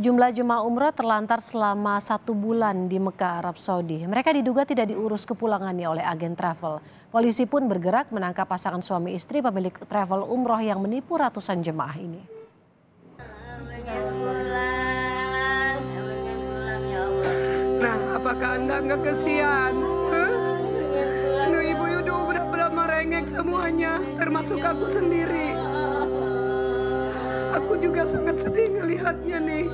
Jumlah jemaah umroh terlantar selama satu bulan di Mekah, Arab Saudi. Mereka diduga tidak diurus kepulangannya oleh agen travel. Polisi pun bergerak menangkap pasangan suami istri pemilik travel umroh yang menipu ratusan jemaah ini. Nah, apakah Anda nggak kesian? Huh? Nah, ibu udah benar-benar merengek semuanya, termasuk aku sendiri. Aku juga sangat sedih ngelihatnya nih.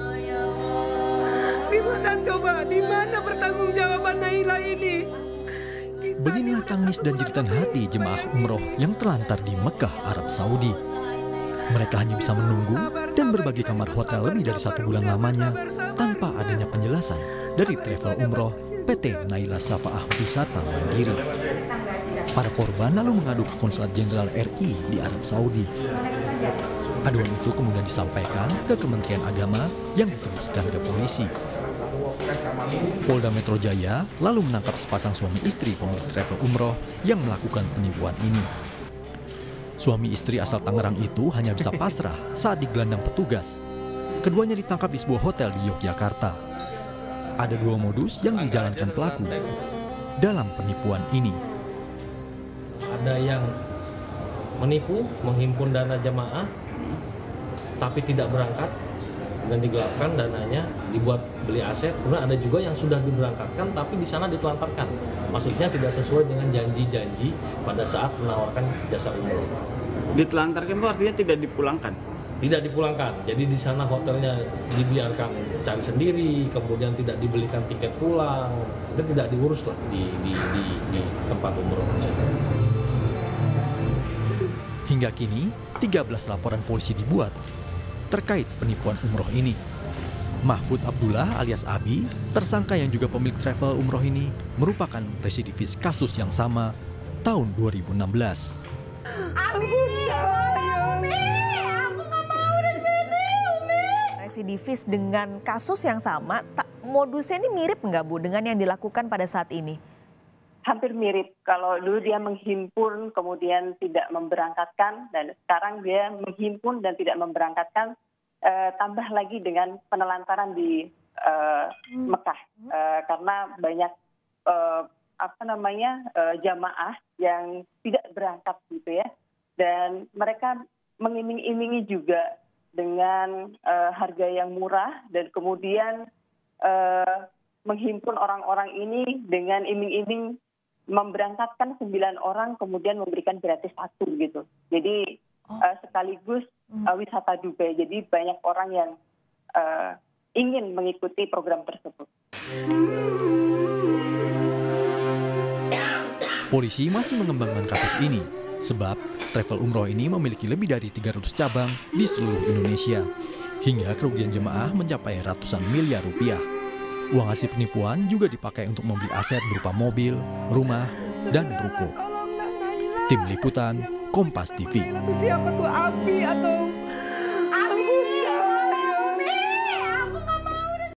Di mana coba, di mana pertanggungjawaban Naila ini? Kita Beginilah tangis dan jeritan hati jemaah umroh yang terlantar di Mekah, Arab Saudi. Mereka hanya bisa menunggu dan berbagi kamar hotel lebih dari satu bulan lamanya tanpa adanya penjelasan dari travel umroh PT Naila Safaah Wisata Mandiri. Para korban lalu mengadu ke Konsulat Jenderal RI di Arab Saudi. Aduan itu kemudian disampaikan ke Kementerian Agama yang diteruskan ke polisi. Polda Metro Jaya lalu menangkap sepasang suami istri pemilik travel umroh yang melakukan penipuan ini. Suami istri asal Tangerang itu hanya bisa pasrah saat digelandang petugas. Keduanya ditangkap di sebuah hotel di Yogyakarta. Ada dua modus yang dijalankan pelaku dalam penipuan ini. ada yang menipu, menghimpun dana jemaah, tapi tidak berangkat dan digelapkan dananya, dibuat beli aset. Kemudian ada juga yang sudah diberangkatkan, tapi di sana ditelantarkan. Maksudnya tidak sesuai dengan janji-janji pada saat menawarkan jasa umroh. Ditelantarkan itu artinya tidak dipulangkan. Tidak dipulangkan, jadi di sana hotelnya dibiarkan cari sendiri, kemudian tidak dibelikan tiket pulang, itu tidak diurus lah di, di, di, di tempat umroh. Hingga kini, 13 laporan polisi dibuat terkait penipuan umroh ini. Mahfud Abdullah alias Abi, tersangka yang juga pemilik travel umroh ini, merupakan residivis kasus yang sama tahun 2016. residivis dengan kasus yang sama, modusnya ini mirip nggak Bu dengan yang dilakukan pada saat ini? Hampir mirip. Kalau dulu dia menghimpun kemudian tidak memberangkatkan dan sekarang dia menghimpun dan tidak memberangkatkan eh, tambah lagi dengan penelantaran di eh, Mekah. Eh, karena banyak eh, apa namanya eh, jamaah yang tidak berangkat gitu ya. Dan mereka mengiming-imingi juga dengan eh, harga yang murah dan kemudian eh, menghimpun orang-orang ini dengan iming-iming memberangkatkan sembilan orang kemudian memberikan gratis satu gitu. Jadi eh, sekaligus eh, wisata Dubai. Jadi banyak orang yang eh, ingin mengikuti program tersebut. Polisi masih mengembangkan kasus ini, sebab travel umroh ini memiliki lebih dari 300 cabang di seluruh Indonesia. Hingga kerugian jemaah mencapai ratusan miliar rupiah. Uang hasil penipuan juga dipakai untuk membeli aset berupa mobil, rumah, dan ruko. Tim Liputan, Kompas TV. Siapa tuh Abi atau